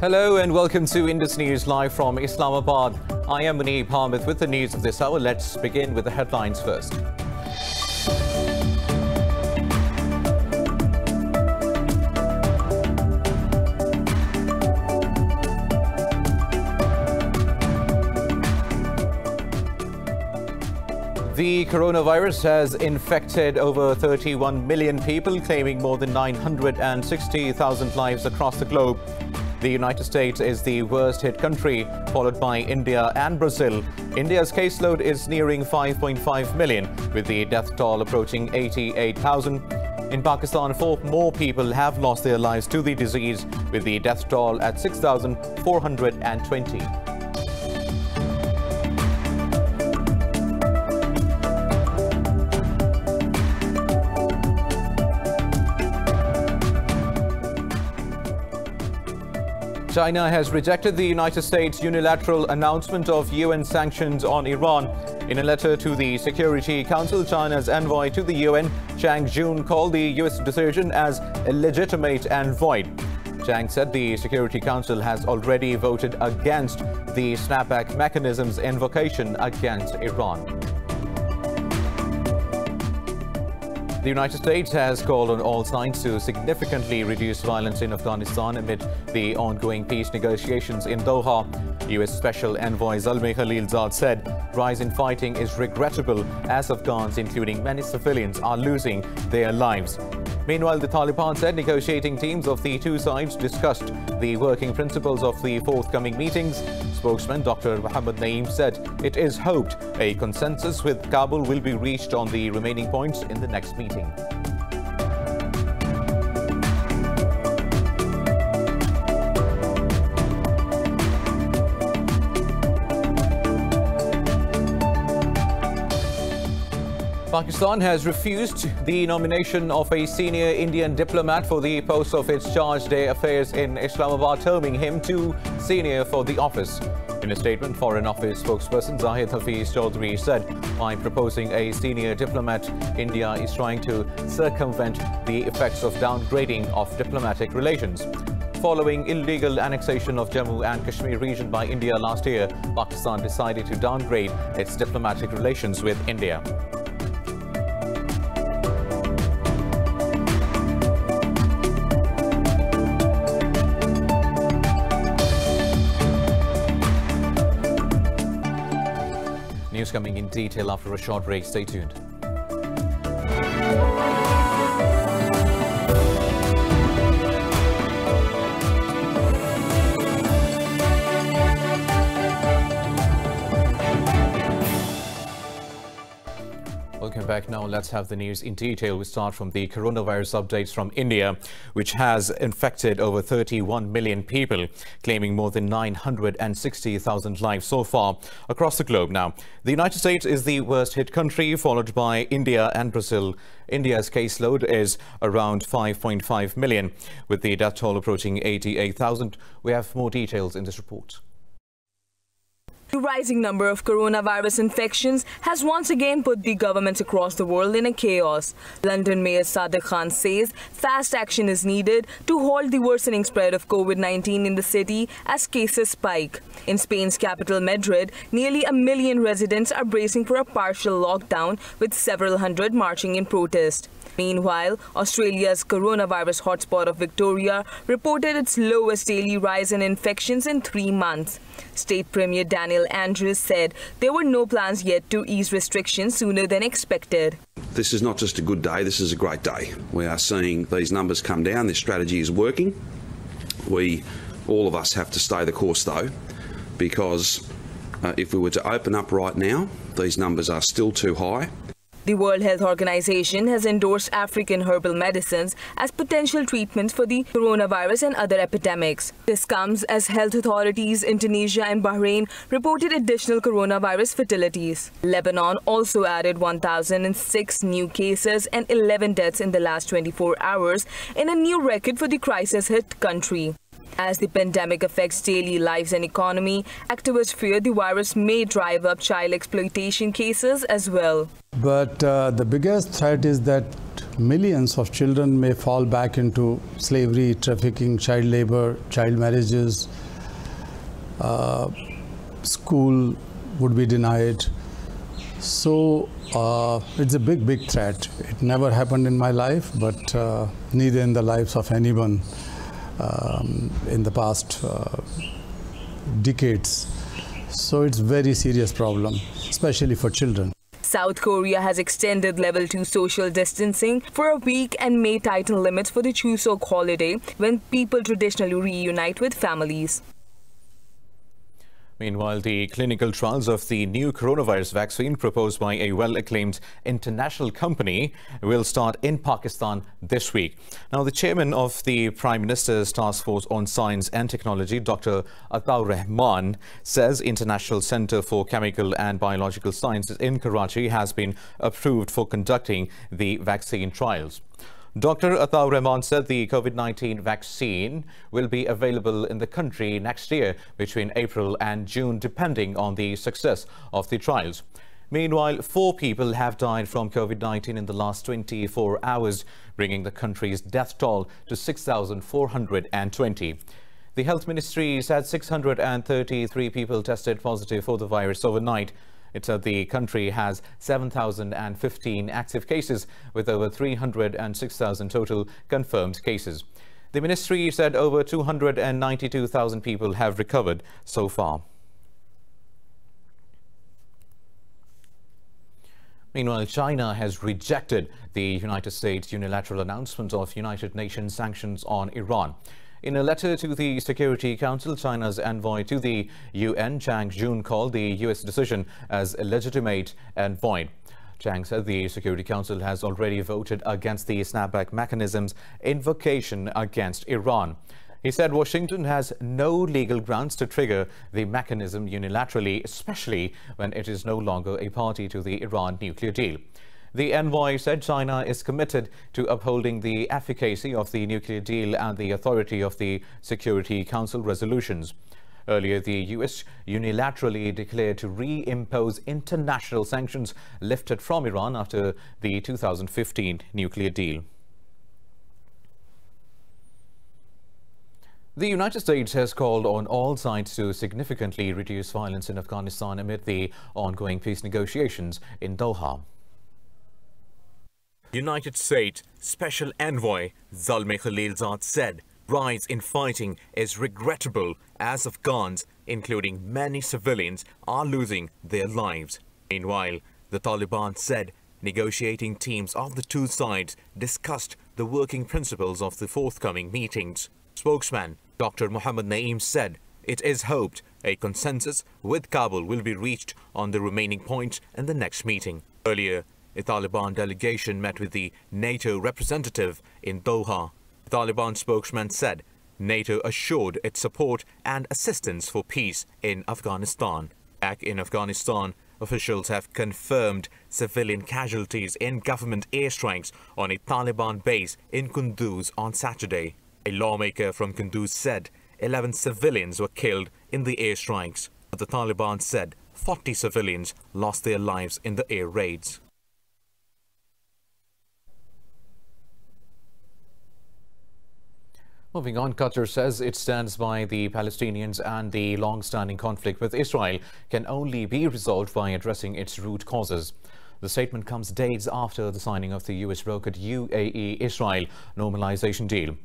Hello and welcome to Indus News live from Islamabad. I am Muneeb Hamid with the news of this hour. Let's begin with the headlines first. The coronavirus has infected over 31 million people, claiming more than 960,000 lives across the globe. The United States is the worst hit country, followed by India and Brazil. India's caseload is nearing 5.5 million, with the death toll approaching 88,000. In Pakistan, four more people have lost their lives to the disease, with the death toll at 6,420. China has rejected the United States' unilateral announcement of UN sanctions on Iran. In a letter to the Security Council, China's envoy to the UN, Zhang Jun, called the US decision as illegitimate and void. Zhang said the Security Council has already voted against the snapback mechanism's invocation against Iran. The United States has called on all sides to significantly reduce violence in Afghanistan amid the ongoing peace negotiations in Doha. U.S. Special Envoy Zalmay Khalilzad said rise in fighting is regrettable as Afghans, including many civilians, are losing their lives. Meanwhile, the Taliban said negotiating teams of the two sides discussed the working principles of the forthcoming meetings. Spokesman Dr. Muhammad Naeem said it is hoped a consensus with Kabul will be reached on the remaining points in the next meeting. Pakistan has refused the nomination of a senior Indian diplomat for the post of its chargé d'affaires in Islamabad, terming him too senior for the office. In a statement, Foreign Office spokesperson Zahid Hafiz Chaudhry said, by proposing a senior diplomat, India is trying to circumvent the effects of downgrading of diplomatic relations. Following illegal annexation of Jammu and Kashmir region by India last year, Pakistan decided to downgrade its diplomatic relations with India. News coming in detail after a short break. Stay tuned. Welcome back. Now let's have the news in detail. We start from the coronavirus updates from India, which has infected over 31 million people, claiming more than 960,000 lives so far across the globe. Now, the United States is the worst hit country, followed by India and Brazil. India's caseload is around 5.5 million, with the death toll approaching 88,000. We have more details in this report. The rising number of coronavirus infections has once again put the governments across the world in a chaos. London Mayor Sadiq Khan says fast action is needed to halt the worsening spread of COVID-19 in the city as cases spike. In Spain's capital Madrid, nearly a million residents are bracing for a partial lockdown with several hundred marching in protest. Meanwhile, Australia's coronavirus hotspot of Victoria reported its lowest daily rise in infections in three months. State Premier Daniel Andrews said there were no plans yet to ease restrictions sooner than expected. This is not just a good day, this is a great day. We are seeing these numbers come down, this strategy is working. We, all of us, have to stay the course though, because uh, if we were to open up right now, these numbers are still too high. The World Health Organization has endorsed African herbal medicines as potential treatments for the coronavirus and other epidemics. This comes as health authorities in Tunisia and Bahrain reported additional coronavirus fatalities. Lebanon also added 1,006 new cases and 11 deaths in the last 24 hours in a new record for the crisis-hit country. As the pandemic affects daily lives and economy, activists fear the virus may drive up child exploitation cases as well. But uh, the biggest threat is that millions of children may fall back into slavery, trafficking, child labor, child marriages. Uh, school would be denied. So uh, it's a big, big threat. It never happened in my life, but uh, neither in the lives of anyone um, in the past uh, decades. So it's very serious problem, especially for children. South Korea has extended level 2 social distancing for a week and may tighten limits for the Chuseok holiday when people traditionally reunite with families. Meanwhile, the clinical trials of the new coronavirus vaccine proposed by a well-acclaimed international company will start in Pakistan this week. Now, the chairman of the Prime Minister's Task Force on Science and Technology, Dr. Ataur Rahman, says International Center for Chemical and Biological Sciences in Karachi has been approved for conducting the vaccine trials. Dr. Ataur Rahman said the COVID-19 vaccine will be available in the country next year between April and June, depending on the success of the trials. Meanwhile, four people have died from COVID-19 in the last 24 hours, bringing the country's death toll to 6,420. The Health Ministry said 633 people tested positive for the virus overnight. It said the country has 7,015 active cases with over 306,000 total confirmed cases. The ministry said over 292,000 people have recovered so far. Meanwhile, China has rejected the United States' unilateral announcement of United Nations sanctions on Iran. In a letter to the Security Council, China's envoy to the UN, Zhang Jun, called the U.S. decision as illegitimate and void. Zhang said the Security Council has already voted against the snapback mechanism's invocation against Iran. He said Washington has no legal grounds to trigger the mechanism unilaterally, especially when it is no longer a party to the Iran nuclear deal. The envoy said China is committed to upholding the efficacy of the nuclear deal and the authority of the Security Council resolutions. Earlier, the U.S. unilaterally declared to reimpose international sanctions lifted from Iran after the 2015 nuclear deal. The United States has called on all sides to significantly reduce violence in Afghanistan amid the ongoing peace negotiations in Doha. United States Special Envoy Zalmay Khalilzad said rise in fighting is regrettable as Afghans, including many civilians, are losing their lives. Meanwhile, the Taliban said negotiating teams of the two sides discussed the working principles of the forthcoming meetings. Spokesman Dr. Muhammad Naeem said it is hoped a consensus with Kabul will be reached on the remaining points in the next meeting. Earlier, a Taliban delegation met with the NATO representative in Doha. The Taliban spokesman said NATO assured its support and assistance for peace in Afghanistan. Back in Afghanistan, officials have confirmed civilian casualties in government airstrikes on a Taliban base in Kunduz on Saturday. A lawmaker from Kunduz said 11 civilians were killed in the airstrikes, but the Taliban said 40 civilians lost their lives in the air raids. Moving on, Qatar says it stands by the Palestinians and the long-standing conflict with Israel can only be resolved by addressing its root causes. The statement comes days after the signing of the US brokered UAE-Israel normalization deal.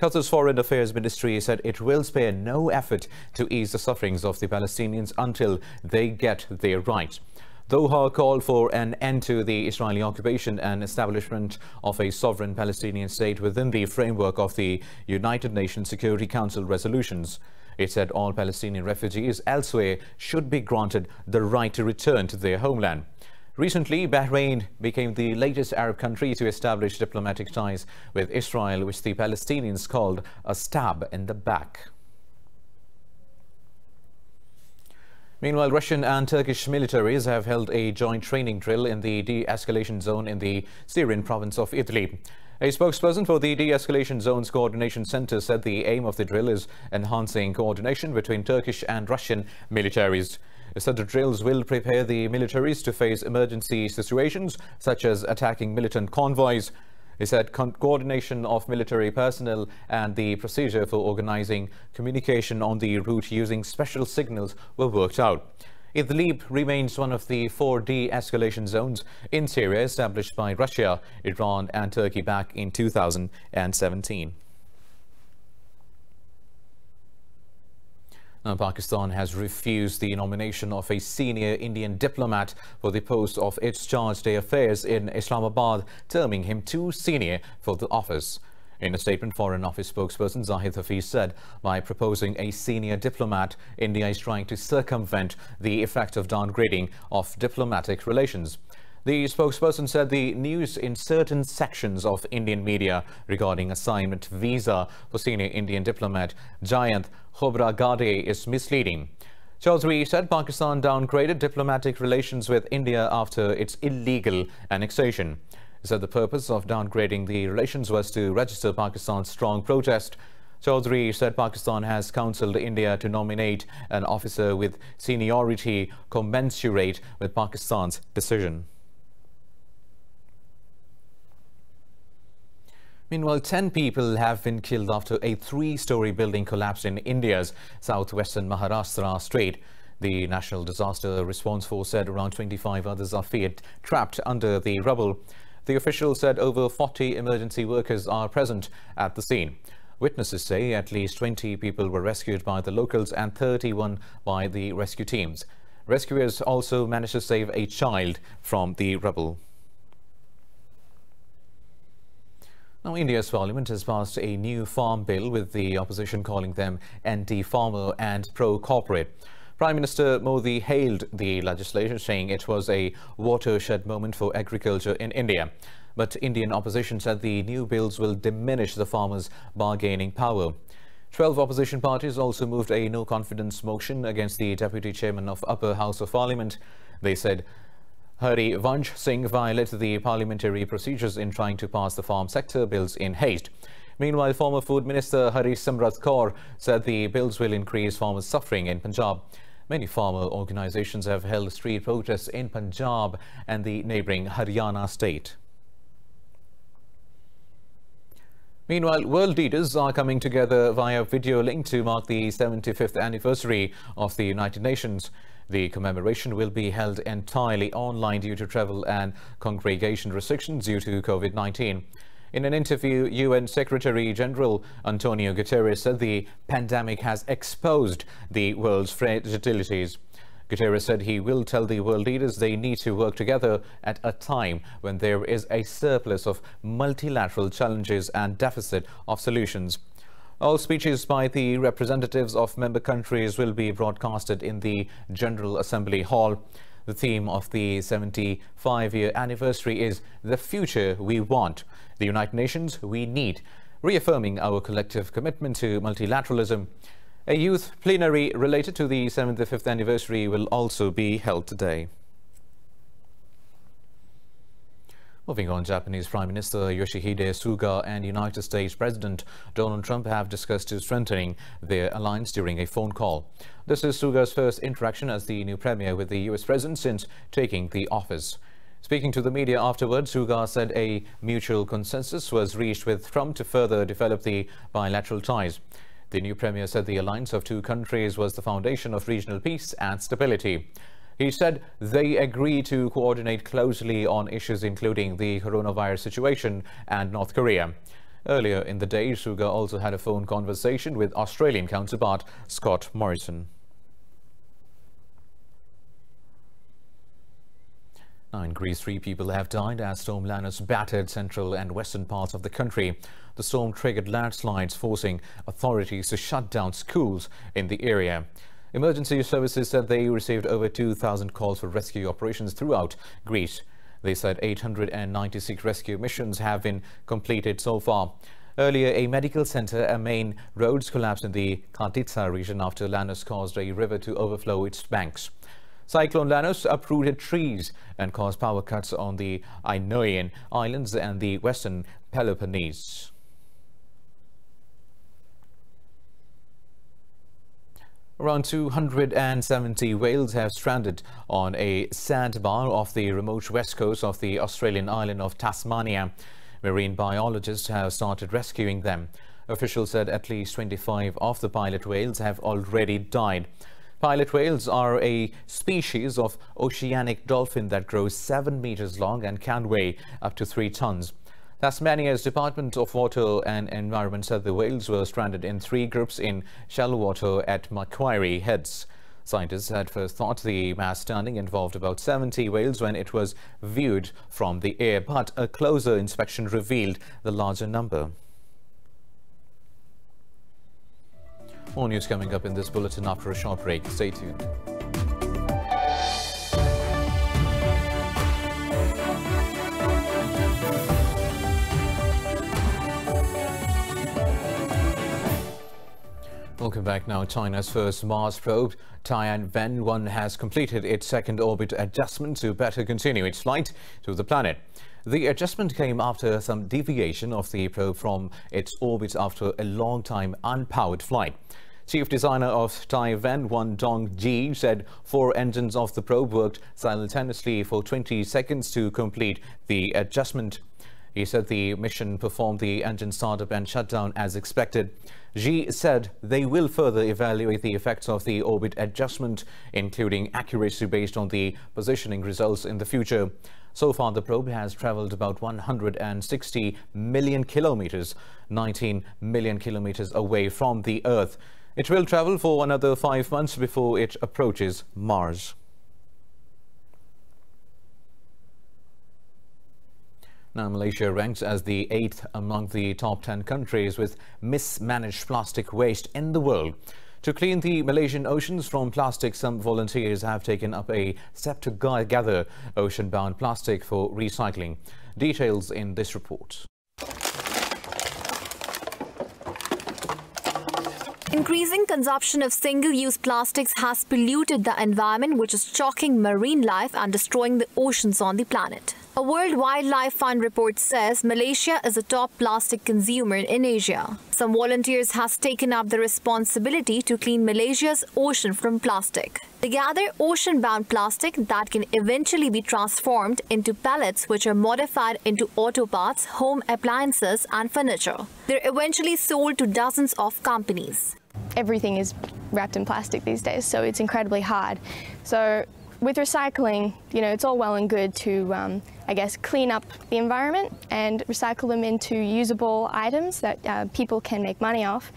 Qatar's Foreign Affairs Ministry said it will spare no effort to ease the sufferings of the Palestinians until they get their rights. Doha called for an end to the Israeli occupation and establishment of a sovereign Palestinian state within the framework of the United Nations Security Council resolutions. It said all Palestinian refugees elsewhere should be granted the right to return to their homeland. Recently, Bahrain became the latest Arab country to establish diplomatic ties with Israel, which the Palestinians called a stab in the back. Meanwhile, Russian and Turkish militaries have held a joint training drill in the de-escalation zone in the Syrian province of Idlib. A spokesperson for the De-Escalation Zones Coordination Center said the aim of the drill is enhancing coordination between Turkish and Russian militaries. The drills will prepare the militaries to face emergency situations such as attacking militant convoys, he said coordination of military personnel and the procedure for organizing communication on the route using special signals were worked out. Idlib remains one of the four de-escalation zones in Syria established by Russia, Iran and Turkey back in 2017. Now, Pakistan has refused the nomination of a senior Indian diplomat for the post of its chargé d'affaires in Islamabad, terming him too senior for the office. In a statement, Foreign Office spokesperson Zahid Hafiz said, by proposing a senior diplomat, India is trying to circumvent the effect of downgrading of diplomatic relations. The spokesperson said the news in certain sections of Indian media regarding assignment visa for senior Indian diplomat Jayant Khobragade is misleading. Chaudhry said Pakistan downgraded diplomatic relations with India after its illegal annexation. He said the purpose of downgrading the relations was to register Pakistan's strong protest Chaudhry said Pakistan has counseled India to nominate an officer with seniority commensurate with Pakistan's decision. Meanwhile, 10 people have been killed after a three-story building collapsed in India's southwestern Maharashtra state. The National Disaster Response Force said around 25 others are feared trapped under the rubble. The official said over 40 emergency workers are present at the scene. Witnesses say at least 20 people were rescued by the locals and 31 by the rescue teams. Rescuers also managed to save a child from the rubble. Now, India's parliament has passed a new farm bill with the opposition calling them anti-farmer and pro-corporate. Prime Minister Modi hailed the legislation, saying it was a watershed moment for agriculture in India. But Indian opposition said the new bills will diminish the farmers' bargaining power. Twelve opposition parties also moved a no-confidence motion against the deputy chairman of Upper House of Parliament. They said Hari Vansh Singh violated the parliamentary procedures in trying to pass the farm sector bills in haste. Meanwhile, former Food Minister Harsimrat Kaur said the bills will increase farmers' suffering in Punjab. Many farmer organizations have held street protests in Punjab and the neighboring Haryana state. Meanwhile, world leaders are coming together via video link to mark the 75th anniversary of the United Nations. The commemoration will be held entirely online due to travel and congregation restrictions due to COVID-19. In an interview, UN Secretary General Antonio Guterres said the pandemic has exposed the world's fragilities. Guterres said he will tell the world leaders they need to work together at a time when there is a surplus of multilateral challenges and deficit of solutions. All speeches by the representatives of member countries will be broadcasted in the General Assembly Hall. The theme of the 75-year anniversary is The Future We Want, the United Nations We Need, reaffirming our collective commitment to multilateralism. A youth plenary related to the 75th anniversary will also be held today. Moving on, Japanese Prime Minister Yoshihide Suga and United States President Donald Trump have discussed strengthening their alliance during a phone call. This is Suga's first interaction as the new premier with the U.S. president since taking the office. Speaking to the media afterwards, Suga said a mutual consensus was reached with Trump to further develop the bilateral ties. The new premier said the alliance of two countries was the foundation of regional peace and stability. He said they agree to coordinate closely on issues including the coronavirus situation and North Korea. Earlier in the day, Suga also had a phone conversation with Australian counterpart Scott Morrison. Now in Greece, three people have died as storm Lanos battered central and western parts of the country. The storm triggered landslides, forcing authorities to shut down schools in the area. Emergency services said they received over 2,000 calls for rescue operations throughout Greece. They said 896 rescue missions have been completed so far. Earlier, a medical center and main roads collapsed in the Karditsa region after Lanos caused a river to overflow its banks. Cyclone Lanos uprooted trees and caused power cuts on the Ionian Islands and the western Peloponnese. Around 270 whales have stranded on a sandbar off the remote west coast of the Australian island of Tasmania. Marine biologists have started rescuing them. Officials said at least 25 of the pilot whales have already died. Pilot whales are a species of oceanic dolphin that grows 7 meters long and can weigh up to 3 tons. Tasmania's Department of Water and Environment said the whales were stranded in three groups in shallow water at Macquarie Heads. Scientists had first thought the mass stranding involved about 70 whales when it was viewed from the air, but a closer inspection revealed the larger number. More news coming up in this bulletin after a short break. Stay tuned. Welcome back now. China's first Mars probe, Tianwen-1, has completed its second orbit adjustment to better continue its flight to the planet. The adjustment came after some deviation of the probe from its orbit after a long time unpowered flight. Chief designer of Tianwen-1 Dong Ji said four engines of the probe worked simultaneously for 20 seconds to complete the adjustment. He said the mission performed the engine startup and shutdown as expected. Xi said they will further evaluate the effects of the orbit adjustment, including accuracy based on the positioning results in the future. So far, the probe has traveled about 160 million kilometers, 19 million kilometers away from the Earth. It will travel for another five months before it approaches Mars. Now, Malaysia ranks as the eighth among the top 10 countries with mismanaged plastic waste in the world. To clean the Malaysian oceans from plastic, some volunteers have taken up a step to gather ocean-bound plastic for recycling. Details in this report. Increasing consumption of single-use plastics has polluted the environment, which is choking marine life and destroying the oceans on the planet. A World Wildlife Fund report says Malaysia is a top plastic consumer in Asia. Some volunteers has taken up the responsibility to clean Malaysia's ocean from plastic. They gather ocean-bound plastic that can eventually be transformed into pellets which are modified into auto parts, home appliances and furniture. They're eventually sold to dozens of companies. Everything is wrapped in plastic these days, so it's incredibly hard. So with recycling, you know, it's all well and good to, um, I guess, clean up the environment and recycle them into usable items that uh, people can make money off,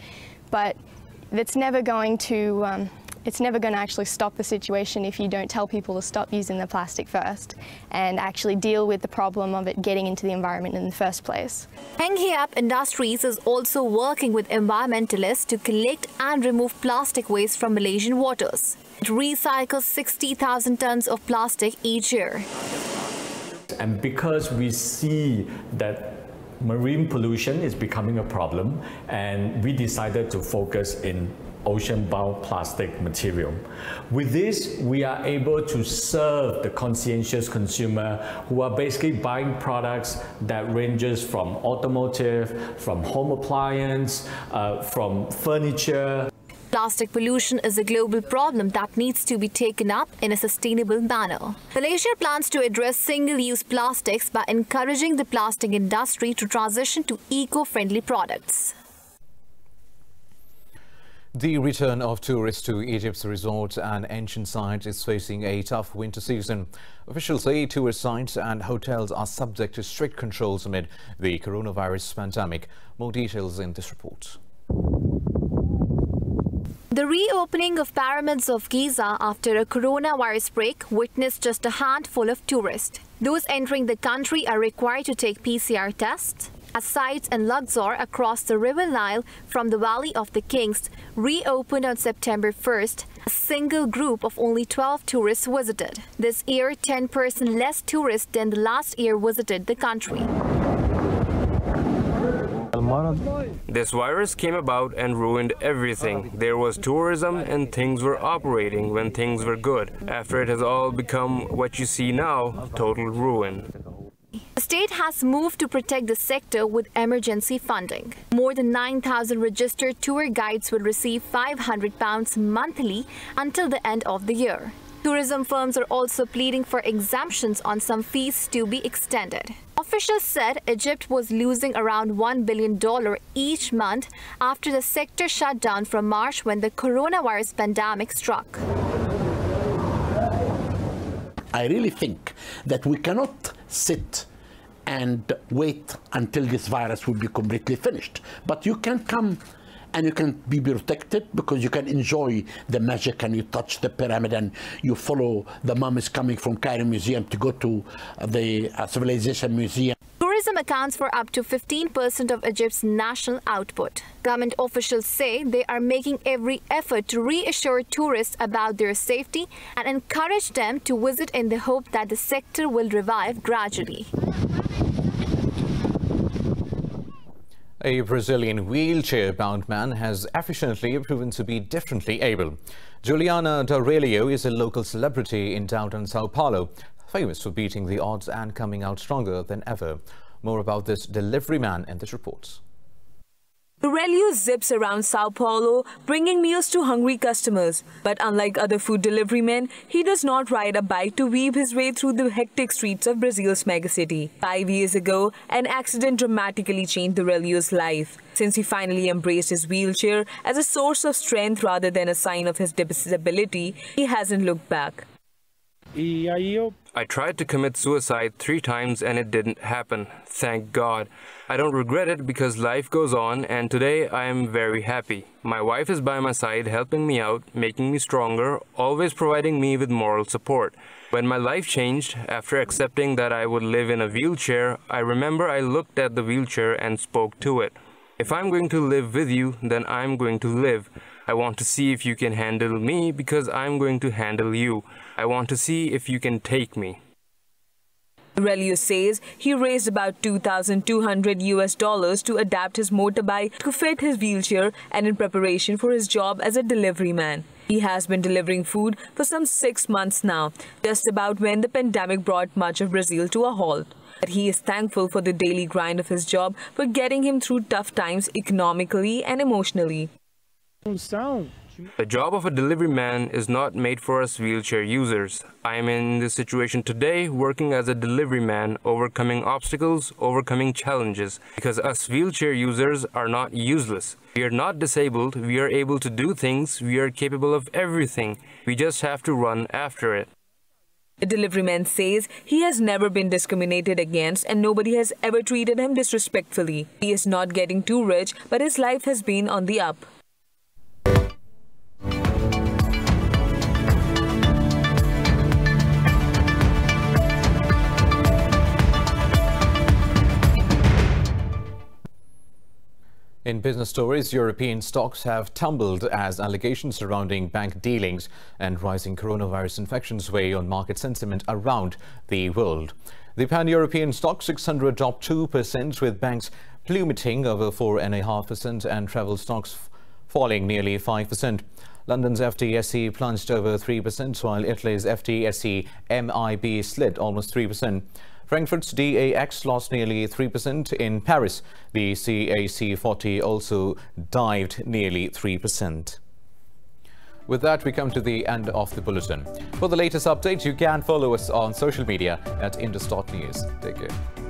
but it's never going to, um, it's never going to actually stop the situation if you don't tell people to stop using the plastic first and actually deal with the problem of it getting into the environment in the first place. Heng Hiap Industries is also working with environmentalists to collect and remove plastic waste from Malaysian waters. It recycles 60,000 tons of plastic each year. And because we see that marine pollution is becoming a problem, and we decided to focus in ocean-bound plastic material. With this, we are able to serve the conscientious consumer who are basically buying products that ranges from automotive, from home appliance, uh, from furniture. Plastic pollution is a global problem that needs to be taken up in a sustainable manner. Malaysia plans to address single-use plastics by encouraging the plastic industry to transition to eco-friendly products. The return of tourists to Egypt's resorts and ancient sites is facing a tough winter season. Officials say tourist sites and hotels are subject to strict controls amid the coronavirus pandemic. More details in this report. The reopening of pyramids of Giza after a coronavirus break witnessed just a handful of tourists. Those entering the country are required to take PCR tests. As sites in Luxor across the River Nile from the Valley of the Kings reopened on September 1st, a single group of only 12 tourists visited. This year, 10% less tourists than the last year visited the country. This virus came about and ruined everything. There was tourism and things were operating when things were good. After it has all become what you see now, total ruin. The state has moved to protect the sector with emergency funding. More than 9,000 registered tour guides will receive £500 monthly until the end of the year. Tourism firms are also pleading for exemptions on some fees to be extended. Officials said Egypt was losing around $1 billion each month after the sector shut down from March when the coronavirus pandemic struck. I really think that we cannot sit and wait until this virus will be completely finished. But you can come and you can be protected because you can enjoy the magic and you touch the pyramid and you follow the mummies coming from Cairo Museum to go to the uh, Civilization Museum. Tourism accounts for up to 15% of Egypt's national output. Government officials say they are making every effort to reassure tourists about their safety and encourage them to visit in the hope that the sector will revive gradually. A Brazilian wheelchair-bound man has efficiently proven to be differently able. Juliana D'Aurelio is a local celebrity in downtown Sao Paulo, famous for beating the odds and coming out stronger than ever. More about this delivery man in this report. Aurelio zips around Sao Paulo, bringing meals to hungry customers. But unlike other food delivery men, he does not ride a bike to weave his way through the hectic streets of Brazil's megacity. Five years ago, an accident dramatically changed Aurelio's life. Since he finally embraced his wheelchair as a source of strength rather than a sign of his disability, he hasn't looked back. I tried to commit suicide three times and it didn't happen. Thank God. I don't regret it because life goes on and today I am very happy. My wife is by my side helping me out, making me stronger, always providing me with moral support. When my life changed, after accepting that I would live in a wheelchair, I remember I looked at the wheelchair and spoke to it. If I'm going to live with you, then I'm going to live. I want to see if you can handle me because I'm going to handle you. I want to see if you can take me. Aurelio says he raised about 2,200 US dollars to adapt his motorbike to fit his wheelchair and in preparation for his job as a delivery man. He has been delivering food for some six months now, just about when the pandemic brought much of Brazil to a halt. But he is thankful for the daily grind of his job for getting him through tough times economically and emotionally. The job of a delivery man is not made for us wheelchair users. I am in this situation today working as a delivery man, overcoming obstacles, overcoming challenges, because us wheelchair users are not useless. We are not disabled, we are able to do things, we are capable of everything. We just have to run after it. The delivery man says he has never been discriminated against and nobody has ever treated him disrespectfully. He is not getting too rich, but his life has been on the up. In business stories, European stocks have tumbled as allegations surrounding bank dealings and rising coronavirus infections weigh on market sentiment around the world. The pan-European stock 600 dropped 2% with banks plummeting over 4.5% and travel stocks falling nearly 5%. London's FTSE plunged over 3% while Italy's FTSE MIB slid almost 3%. Frankfurt's DAX lost nearly 3%. In Paris, the CAC 40 also dived nearly 3%. With that, we come to the end of the bulletin. For the latest updates, you can follow us on social media at Indus.news. Take care.